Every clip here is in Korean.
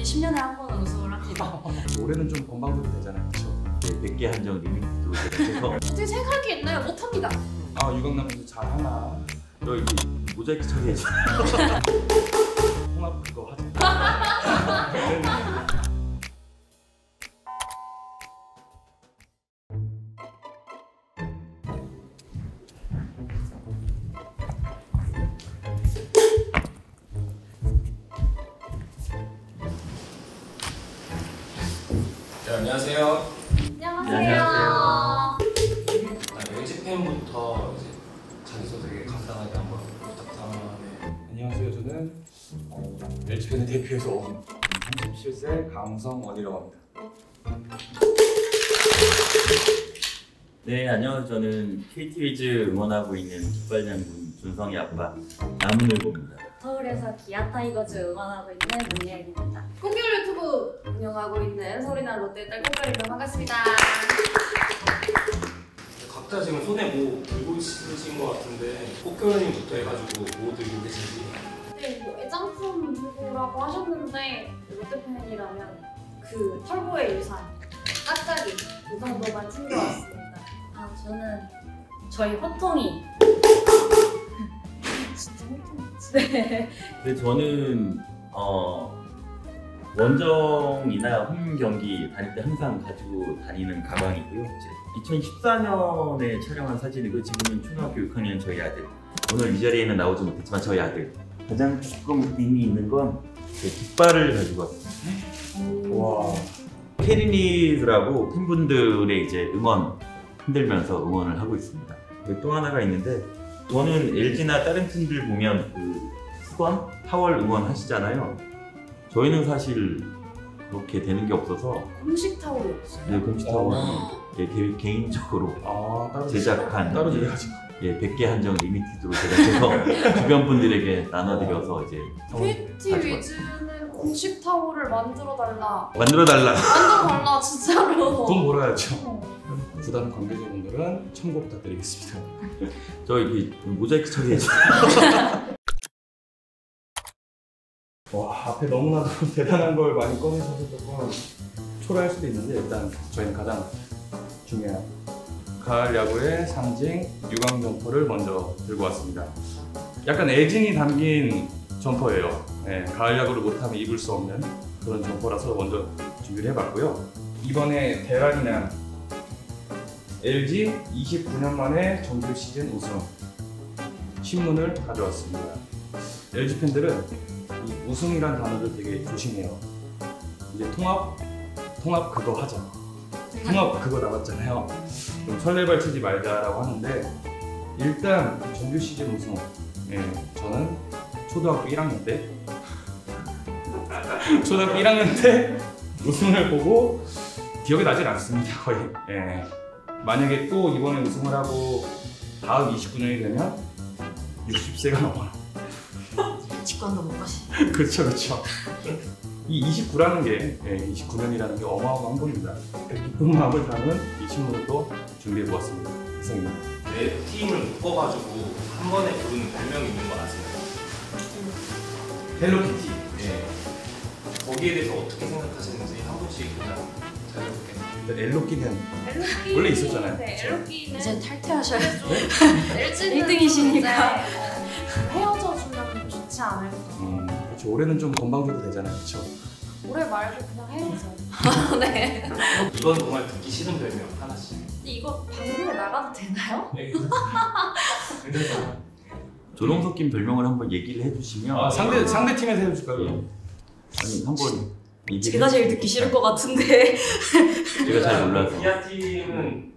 저희 10년에 한 번은 우승을 합니다. 올해는 좀 건방져도 되잖아요. 그렇죠? 네, 100개 한정 리미티드로 제작해서 어떻게 생각이 있나요? 못합니다. 아 유강남 선수 잘하나? 너 이제 모자이크 처리해줘. 통합 그거 어, LG팬을 대표해서 온 37세 강성원이라고 합니다. 네, 안녕하세요. 저는 KT 위즈 응원하고 있는 깃발장군 준성이 아빠 남은을봅니다. 서울에서 기아 타이거즈 응원하고 있는 문예입니다. 꽃귤 유튜브 운영하고 있는 소리난 롯데 딸 꽃귤입니다. 반갑습니다. 각자 지금 손에 뭐 들고 있으신 것 같은데 꽃귤님부터 해가지고 뭐 들고 계신지 네, 뭐 애장품 들고라고 하셨는데 롯데팬이라면 그 털보의 유산 깍깍이 이 정도만 챙겨왔습니다. 아, 저는 저희 호통이 진짜 홀통이지. 네. 근데 저는 어 원정이나 홈 경기 다닐 때 항상 가지고 다니는 가방이고요. 이제 2014년에 촬영한 사진이고 지금은 초등학교 6학년 저희 아들. 오늘 이 자리에는 나오지 못했지만 저희 아들. 가장 조금 의미 있는 건 제 깃발을 가지고 왔어요. 와 캐리니즈라고 팬분들의 이제 응원 흔들면서 응원을 하고 있습니다. 그리고 또 하나가 있는데 저는 LG나 다른 팀들 보면 그 수건, 타월 응원 하시잖아요. 저희는 사실 그렇게 되는 게 없어서 공식 타올이 없어요. 네, 공식 타월은 예, 개- 개인적으로 아 따로 제작한 따로 예, 제작하시고 예, 100개 한정 limited로 제작해서 주변 분들에게 나눠드려서 이제 가지고 위즈는 공식 타올을 만들어 달라. 만들어 달라. 만들어 달라 진짜로. 돈 벌어야죠. 어. 구단 관계자분들은 참고 부탁드리겠습니다. 저 여기 모자이크 처리해줘. 와 앞에 너무나도 대단한 걸 많이 꺼내셔서 조금 초라할 수도 있는데 일단 저희는 가장 중요한 가을 야구의 상징 유광 점퍼를 먼저 들고 왔습니다. 약간 애증이 담긴 점퍼예요. 네, 가을 야구를 못하면 입을 수 없는 그런 점퍼라서 먼저 준비를 해봤고요. 이번에 대란이나 LG 29년 만에 정규 시즌 우승 신문을 가져왔습니다. LG 팬들은 이 우승이란 단어를 되게 조심해요. 이제 통합 통합 그거 하자. 통합 그거 나왔잖아요. 좀 설레발치지 말자라고 하는데 일단 정규 시즌 우승. 예, 저는 초등학교 1학년 때 초등학교 1학년 때 우승을 보고 기억이 나질 않습니다 거의. 예. 만약에 또 이번에 우승을 하고 다음 29년이 되면 60세가 넘어요. 직관도 못 가시. 그렇죠, 그렇죠. 이 29라는 게, 예, 29년이라는 게 어마어마한 겁니다. 기쁜 마음을 담은 이 신문을 또 준비해 보았습니다. 이상입니다. 내 팀을 묶어가지고 한 번에 부르는 별명이 있는 거 아세요? 헬로키티. 네. 거기에 대해서 어떻게 생각하시는지 한 분씩 그냥 잘 해볼게요. 일단 엘로키는 엘로끼 원래 있었잖아요. 네? 엘로끼는 이제 탈퇴하셔야 LG는 일등이시니까. 헤어져 주면 좋지 않을까. 음, 그렇죠. 올해는 좀 건방져도 되잖아요, 그렇죠? 올해 말고 그냥 헤어져. 네. 이건 정말 듣기 싫은 별명 하나씩. 근데 이거 방송에 나가도 되나요? 네. 조롱 섞인 별명을 한번 얘기를 해주시면 아, 상대 상대 팀에서 해줄까요? 예. 아니 한번 얘기를 제가 제일 듣기 싫을 것 같은데. 제가 잘 몰라서 기아 팀은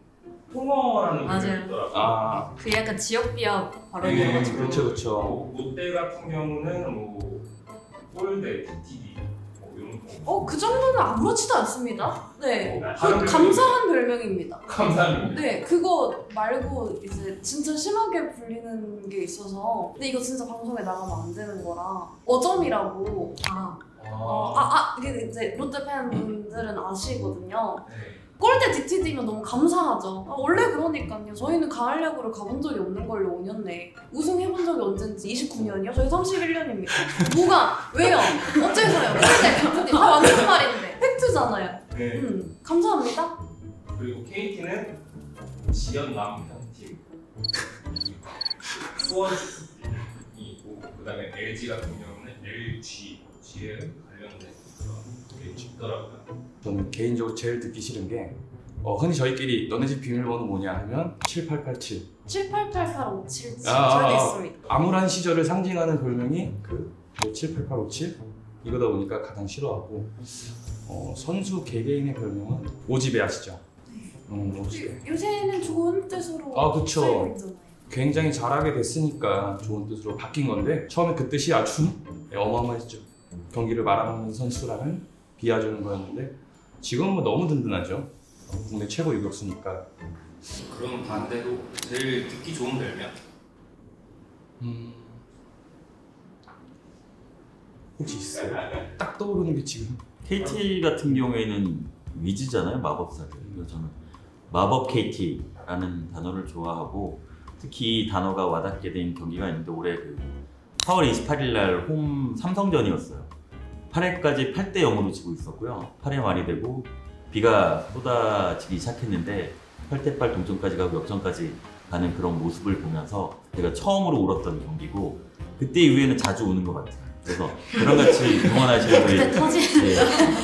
통어라는 맞아요. 별명이 있더라고요. 아, 그 약간 지역 비하 네, 발언이어가지고. 그렇죠, 그렇죠. 뭐, 롯데 같은 경우는 뭐 골대, DTD 뭐 이런 거. 어, 그 정도는 아무렇지도 않습니다. 네. 뭐, 그 다른 감사한 별명입니다. 감사합니다. 네, 그거 말고 이제 진짜 심하게 불리는 게 있어서 근데 이거 진짜 방송에 나가면 안 되는 거라 어점이라고 아, 어, 아, 아, 이게 이제 롯데 팬분들은 아시거든요. 네. 골대 DTD면 너무 감사하죠. 아, 원래 그러니까요. 저희는 가을 야구를 가본 적이 없는 걸로 5년 내 우승해본 적이 언젠지 29년이요? 저희 31년입니다. 뭐가? 왜요? 어째서요? 골대 DTD 다 감사합니다. 그리고 KT는 지연남이라는 팀. 수원이 있고 그다음에 LG 같은 경우는 LG G 그런 게 있더라고요. 저는 개인적으로 제일 듣기 싫은 게 어, 흔히 저희끼리 너네 집 비밀번호 뭐냐 하면 7887 788857 아, 아, 저에게 아. 있습니다. 암울한 시절을 상징하는 별명이 그78857 이거다 보니까 가장 싫어하고 어, 선수 개개인의 별명은 오지배 아시죠? 음, 오지배. 요새는 좋은 뜻으로 아, 그쵸. 쓰이고 있잖아요. 굉장히 잘하게 됐으니까 좋은 뜻으로 바뀐 건데 처음에 그 뜻이 아주 어마어마했죠. 경기를 말아먹는 선수라는 비하주는 거였는데 지금은 뭐 너무 든든하죠. 어, 국내 최고 유격수니까. 그럼 반대로 제일 듣기 좋은 별명? 음... 혹시 있어요? 딱 떠오르는 게 지금 KT 같은 경우에는 위즈잖아요 마법사들 그래서 저는 마법 KT라는 단어를 좋아하고 특히 이 단어가 와닿게 된 경기가 있는데 올해 그 4월 28일 날 홈 삼성전이었어요 8회까지 8대 0으로 지고 있었고요 8회 말이 되고 비가 쏟아지기 시작했는데 8대 8 동점까지 가고 역전까지 가는 그런 모습을 보면서 제가 처음으로 울었던 경기고 그때 이후에는 자주 우는 것 같아요 그래서 그런 같이 응원하시는 우리. 네.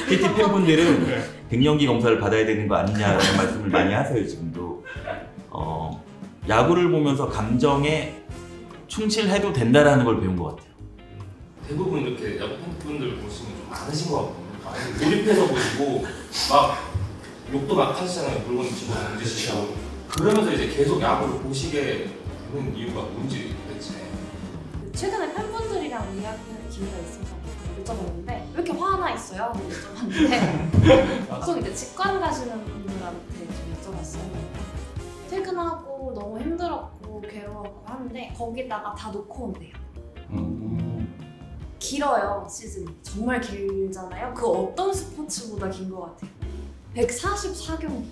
KT 팬분들은 갱년기 검사를 받아야 되는 거 아니냐라는 말씀을 많이 하세요 지금도 어, 야구를 보면서 감정에 충실해도 된다라는 걸 배운 것 같아요 대부분 이렇게 야구 팬분들 보시면 좀 많으신 것 같거든요. 많이 몰입해서 보시고 막 욕도 막 하시잖아요. 물건 집어 던지시고 그러면서 이제 계속 야구를 보시게 되는 이유가 뭔지 도대체 최근에 팬분들이랑 이야기할 기회가 있어서 여쭤봤는데 왜 이렇게 화나 있어요? 하고 여쭤봤는데 보통 이제 직관 가시는 분들한테 좀 여쭤봤어요. 퇴근하고 너무 힘들었고 괴로웠고 하는데 거기다가 다 놓고 온대요. 음... 길어요 시즌이 정말 길잖아요. 그 어떤 스포츠보다 긴 것 같아요. 144경기.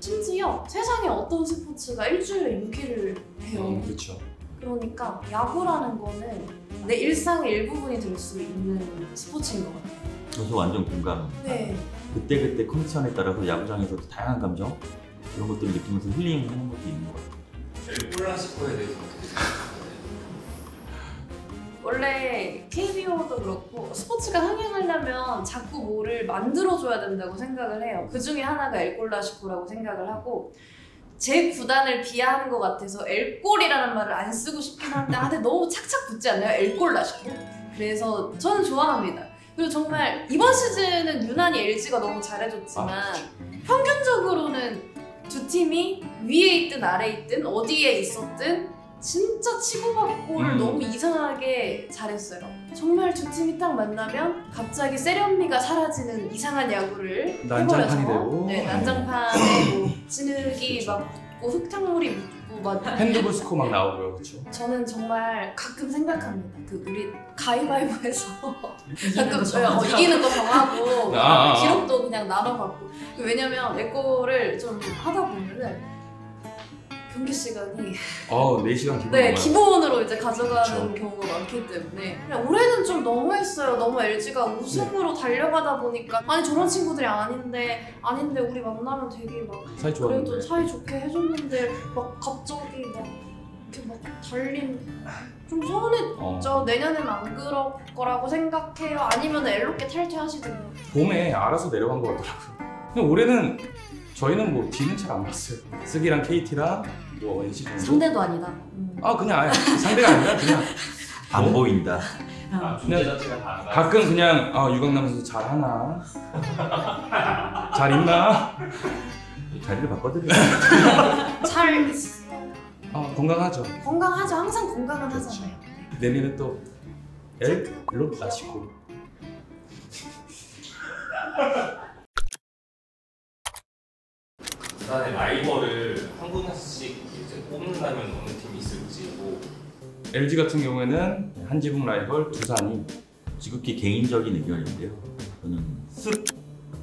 심지어 세상에 어떤 스포츠가 일주일에 6일을 해요. 음, 그렇죠. 그러니까 야구라는 거는 내 일상의 일부분이 될 수 있는 스포츠인 것 같아요. 그래서 완전 공감합니다 네. 그때그때 컨디션에 따라서 야구장에서도 다양한 감정 이런 것들을 느끼면서 힐링하는 것도 있는 것 같아요 엘플라시코에 대해서 어떻게 생각하세요? 원래 KBO도 그렇고 스포츠가 흥행하려면 자꾸 뭐를 만들어줘야 된다고 생각을 해요. 그 중에 하나가 엘골라시코라고 생각을 하고 제 구단을 비하하는 것 같아서 엘골이라는 말을 안 쓰고 싶긴 한데 아, 근데 너무 착착 붙지 않나요? 엘골라시코? 그래서 저는 좋아합니다. 그리고 정말 이번 시즌은 유난히 LG가 너무 잘해줬지만 아, 평균적으로는 두 팀이 위에 있든 아래에 있든 어디에 있었든 진짜 치고받고를 음. 너무 이상하게 잘했어요. 정말 두 팀이 딱 만나면 갑자기 세련미가 사라지는 이상한 야구를 난장판이 해버려서 되고. 네, 난장판에 뭐 진흙이 그렇죠. 막 묻고 흙탕물이 묻고 막 핸드볼 스코어 막 나오고요, 그렇죠? 저는 정말 가끔 생각합니다. 그 우리 가위바위보에서 가끔 정하자. 어, 이기는 거 정하고 아, 아, 아. 기록도 그냥 나눠갖고 왜냐면 내 거를 좀 하다 보면은 경기 시간이 어, 4시간 기분 네 좋아요. 기본으로 이제 가져가는 그쵸. 경우가 많기 때문에 그냥 올해는 좀 너무했어요. 너무 LG가 우승으로 네. 달려가다 보니까 아니 저런 친구들이 아닌데 아닌데 우리 만나면 되게 막 사이 그래도 좋았는데. 사이 좋게 해줬는데 막 갑자기 막 이렇게 막 달린 좀 서운했죠. 어, 내년에는 안 그럴 거라고 생각해요. 아니면 엘로께 탈퇴하시든가. 봄에 알아서 내려간 것 같더라고요. 근데 올해는 저희는 뭐 뒤는 잘 안 봤어요. 쓰기랑 KT랑 뭐 NC 정도. 상대도 아니다. 음. 아 그냥 아예 상대가 아니라 그냥 안 어? 보인다 아, 자체가 다르다. 가끔 그냥 아 유강남 선수 잘 하나 잘 있나 자리를 바꿔드려요 잘 있- 아 건강하죠. 건강하죠. 항상 건강은 그렇죠. 하잖아요. 내년에 또 엘로 마시고 그다음에 라이벌을 한 분씩 이제 뽑는다면 어느 팀이 있을지 뭐 LG 같은 경우에는 한 지붕 라이벌 두산이 지극히 개인적인 의견인데요 저는 쓱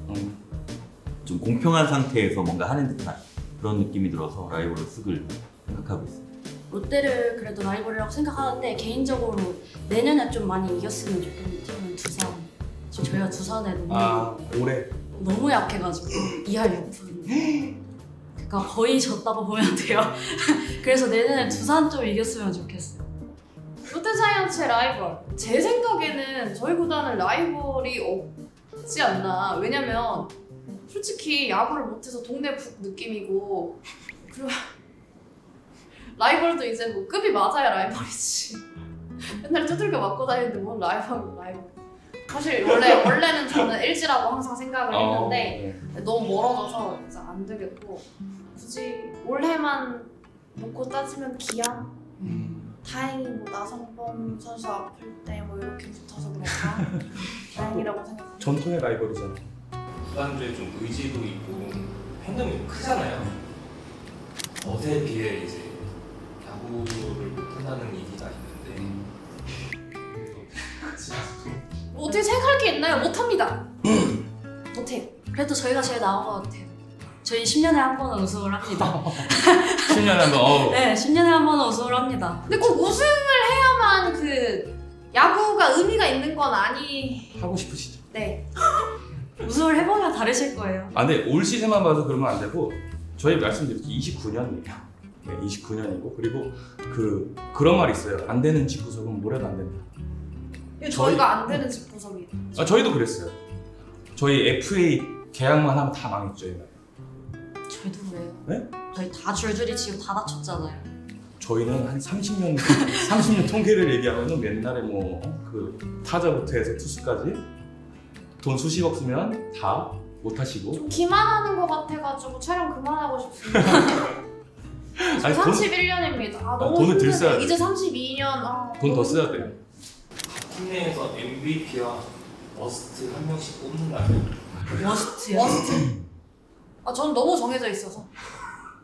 음, 좀 공평한 상태에서 뭔가 하는 듯한 그런 느낌이 들어서 라이벌로 쓱을 생각하고 있습니다. 롯데를 그래도 라이벌이라고 생각하는데 개인적으로 내년에 좀 많이 이겼으면 좋겠는 팀은 두산. 저 저희가 두산에 너무 아 올해 너무 약해가지고 2할 6푼. 그러니까 거의 졌다고 보면 돼요. 그래서 내년에 두산 좀 이겼으면 좋겠어요. 롯데자이언츠의 라이벌. 제 생각에는 저희 구단은 라이벌이 없지 않나. 왜냐면 솔직히 야구를 못해서 동네 북 느낌이고 그리고 라이벌도 이제 뭐 급이 맞아야 라이벌이지. 맨날 두들겨 맞고 다니는데 뭔 라이벌 라이벌. 사실 원래 원래는 저는 LG라고 항상 생각을 했는데 어, 네. 너무 멀어져서 이제 안 되겠고 굳이 올해만 놓고 따지면 기아 음. 다행히 뭐 나성범 선수 아플 때 뭐 이렇게 붙어서 그런가 다행이라고 생각. 전통의 라이벌이잖아. 구단주에 좀 의지도 있고 팬덤이 크잖아요. 어제 비해 이제 야구를 못한다는 얘기가 있는 어떻게 생각할 게 있나요? 못합니다. 못해. 그래도 저희가 제일 나은 것 같아요. 저희 10년에 한 번은 우승을 합니다. 10년에 한 번. 어우. 네, 10년에 한 번은 우승을 합니다. 근데 꼭 우승을 해야만 그 야구가 의미가 있는 건 아니. 하고 싶으시죠? 네. 우승을 해보면 다르실 거예요. 아, 근데 올 시즌만 봐서 그러면 안 되고 저희 말씀드렸죠 29년이에요. 네, 29년이고 그리고 그 그런 말 있어요. 안 되는 집구석은 뭐래도 안 된다. 저희가 안 되는 집구석이. 아 저희도 그랬어요. 저희 FA 계약만 하면 다 망했죠. 저희도 그래요. 네? 저희 다 줄줄이 지금 다 다쳤잖아요. 저희는 한 30년 30년 통계를 얘기하면은 옛날에 뭐 그 타자부터 해서 투수까지 돈 수십억 쓰면 다 못 하시고 좀 기만하는 것 같아가지고 촬영 그만하고 싶습니다. 아니, 돈- 31년입니다. 아, 너무 돈을 들 힘드네. 써야 돼. 이제 32년. 아, 돈 더 너무 써야. 돼요. 팀 내에서 MVP와 worst 한 명씩 뽑는다면 worst요. worst. 아, 저는 너무 정해져 있어서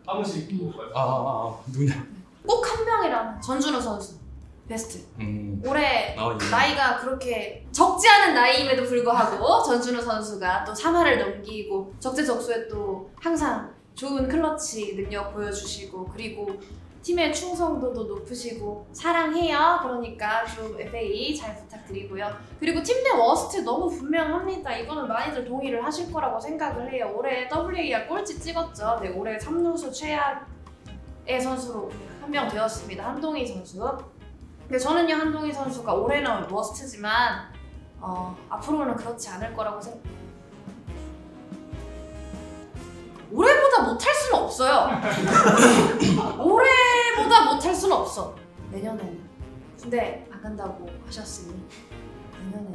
한 번씩 아, 아, 아 누냐? 꼭 한 명이라면 전준우 선수 베스트. 음. 올해 아, 예. 나이가 그렇게 적지 않은 나이임에도 불구하고 전준우 선수가 또 3할을 넘기고 적재적소에 또 항상 좋은 클러치 능력 보여주시고 그리고 팀의 충성도도 높으시고 사랑해요. 그러니까 좀 FA 잘 부탁드리고요. 그리고 팀 내 워스트 너무 분명합니다. 이거는 많이들 동의를 하실 거라고 생각을 해요. 올해 WAR 꼴찌 찍었죠. 네, 올해 3루수 최악의 선수로 한 명 되었습니다. 한동희 선수. 근데 저는요 한동희 선수가 올해는 워스트지만 어, 앞으로는 그렇지 않을 거라고 생각. 올해보다 못할 수는 없어요. 못할 수는 없어. 내년에는. 근데 안 간다고 하셨으니 내년에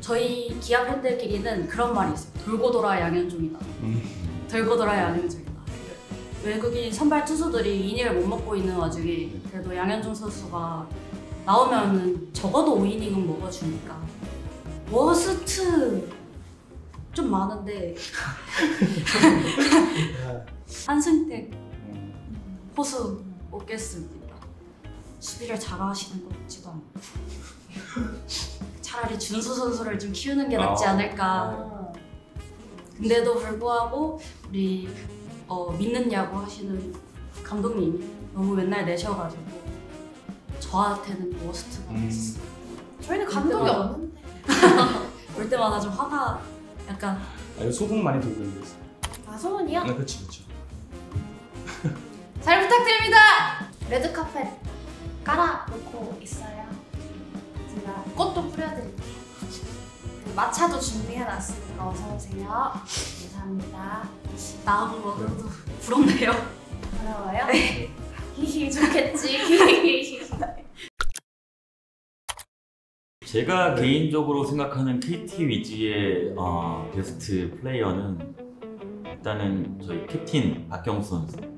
저희 기아 팬들끼리는 그런 말이 있어요. 돌고 돌아 양현종이다. 음. 돌고 돌아 양현종이다. 외국인 선발 투수들이 이닝을 못 먹고 있는 와중에 그래도 양현종 선수가 나오면은 적어도 5이닝은 먹어주니까 워스트 좀 많은데 한승택 음. 포수 뽑겠습니다. 수비를 잘하시는 것 같지도 않고 차라리 준수 선수를 좀 키우는 게 낫지 아. 않을까. 아, 근데도 불구하고 우리 어, 믿는 야구 하시는 감독님이 너무 맨날 내셔가지고 저한테는 worst가 음. 됐어요. 저희는 감독이. 없는데 볼 때마다 좀 화가 약간 아, 소문 많이 들고 있는 거 있어. 아 소문이요? 아, 그렇지, 그렇지. 잘 부탁드립니다. 레드 카펫 깔아놓고 있어요. 제가 꽃도 뿌려드릴게요. 그 마차도 준비해놨으니까 어서 오세요. 감사합니다. 나하고 먹어도 부럽네요. 부러워요? 히히 좋겠지. 히히. 제가 개인적으로 생각하는 KT 위즈의 어, 베스트 플레이어는 일단은 저희 캡틴 박경수 선수.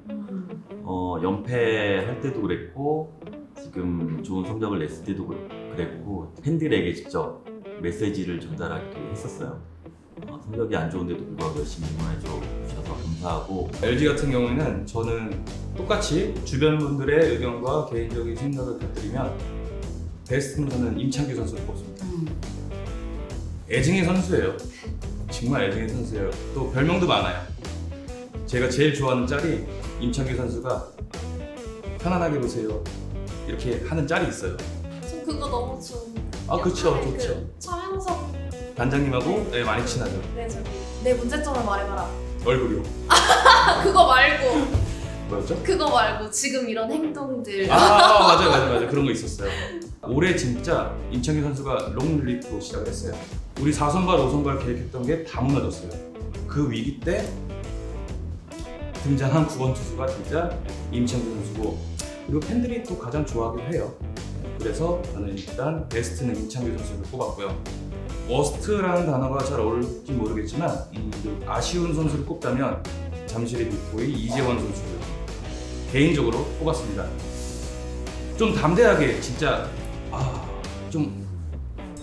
어, 연패할 때도 그랬고 지금 좋은 성적을 냈을 때도 그- 그랬고 팬들에게 직접 메시지를 전달하기도 했었어요. 어, 성적이 안 좋은데도 불구하고 열심히 응원해 주셔서 감사하고 LG 같은 경우에는 저는 똑같이 주변 분들의 의견과 개인적인 생각을 곁들이면 베스트는 저는 임창규 선수를 뽑습니다. 음. 애증의 선수예요. 정말 애증의 선수예요. 또 별명도 많아요. 제가 제일 좋아하는 짤이 임창규 선수가 편안하게 보세요. 이렇게 하는 짤이 있어요. 저 그거 너무 좋은. 아 그렇죠, 그 좋죠. 차영석 단장님하고 네, 많이 친하죠. 네 저기 내 문제점을 말해봐라. 얼굴이요. 아 그거 말고 뭐였죠? 그거 말고 지금 이런 행동들. 아, 아 맞아요 맞아요 맞아요 그런 거 있었어요. 올해 진짜 임창규 선수가 롱릴리프로 시작을 했어요. 우리 4선발 5선발 계획했던 게 다 무너졌어요. 그 위기 때 등장한 9번 투수가 진짜 임창규 선수고 그리고 팬들이 또 가장 좋아하기도 해요. 그래서 저는 일단 베스트는 임찬규 선수를 뽑았고요. worst라는 단어가 잘 어울릴지 모르겠지만 음, 그 아쉬운 선수를 꼽자면 잠실의 빅보이 이재원 선수를 개인적으로 뽑았습니다. 좀 담대하게 진짜 아, 좀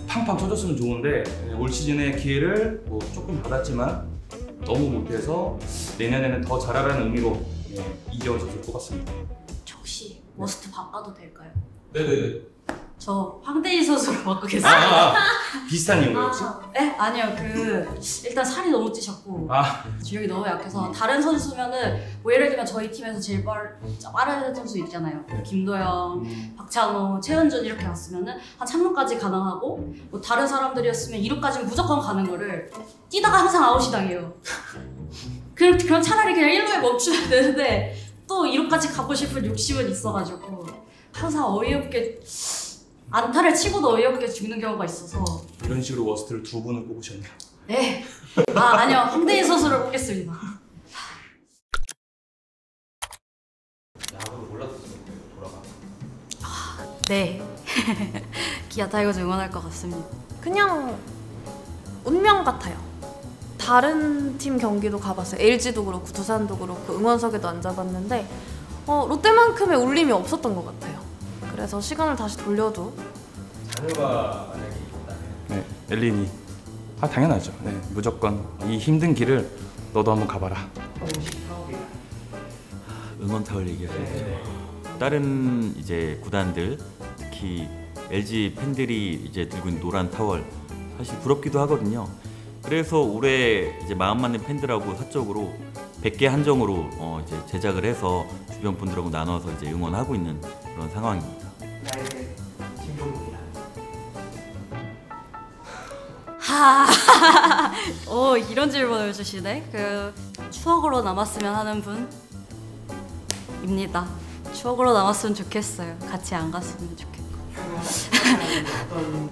팡팡 터졌으면 좋은데 예, 올 시즌에 기회를 뭐 조금 받았지만 너무 못해서 내년에는 더 잘하라는 의미로 예, 이재원 선수를 뽑았습니다. 저 혹시 워스트 바꿔도 될까요? 네네네. 저 황대희 선수로 바꾸겠습니다. 아, 아, 비슷한 이유였지? 네? 아니요 그 일단 살이 너무 찌셨고 아, 주력이 너무 약해서 다른 선수면은 뭐 예를 들면 저희 팀에서 제일 빠르, 빠른 선수 있잖아요 네. 김도영, 음, 박찬호, 최은준 이렇게 갔으면은 한 3루까지 가능하고 뭐 다른 사람들이었으면 2루까지는 무조건 가는 거를 뛰다가 항상 아웃이 당해요 그럼, 그럼 차라리 그냥 1루에 멈추면 되는데 또 2루까지 가고 싶은 욕심은 있어가지고 항상 어이없게 안타를 치고도 어이없게 죽는 경우가 있어서 이런 식으로 워스트를 두 분을 뽑으셨네요. 네. 아 아니요 황대희 선수를 뽑겠습니다 야구를 몰랐었어요. 돌아가. 네 기아 타이거즈 응원할 것 같습니다 그냥 운명 같아요. 다른 팀 경기도 가봤어요. LG도 그렇고 두산도 그렇고 응원석에도 앉아봤는데 어, 롯데만큼의 울림이 없었던 것 같아요. 그래서 시간을 다시 돌려도 자녀가 만약에 있다면 네, 엘린이. 아 당연하죠. 네, 무조건 이 힘든 길을 너도 한번 가봐라. 응원 타월 얘기하셨죠. 다른 이제 구단들 특히 LG 팬들이 이제 들고 있는 노란 타월 사실 부럽기도 하거든요. 그래서 올해 이제 마음 맞는 팬들하고 사적으로 100개 한정으로 어 이제 제작을 해서 주변 분들하고 나눠서 이제 응원하고 있는 그런 상황입니다. 하. 오 이런 질문을 주시네. 그 추억으로 남았으면 하는 분입니다. 추억으로 남았으면 좋겠어요. 같이 안 갔으면 좋겠고.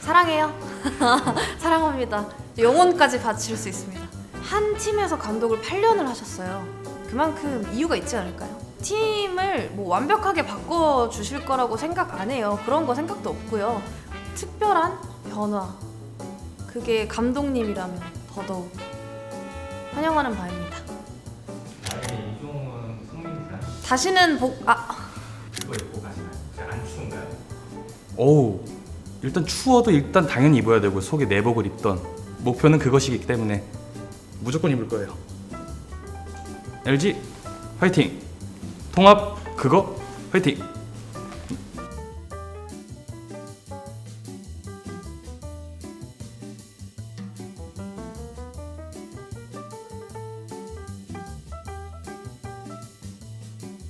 사랑해요. 사랑합니다. 영혼까지 바칠 수 있습니다. 한 팀에서 감독을 8년을 하셨어요. 그만큼 이유가 있지 않을까요? 팀을 뭐 완벽하게 바꿔 주실 거라고 생각 안 해요. 그런 거 생각도 없고요. 특별한 변화. 그게 감독님이라면 더더욱 환영하는 바입니다. 다시는 복 아, 그거 입고 가시나요? 안 추운가요? 오우 일단 추워도 일단 당연히 입어야 되고 속에 내복을 입던 목표는 그것이기 때문에 무조건 입을 거예요. LG 화이팅. 통합 그거 화이팅.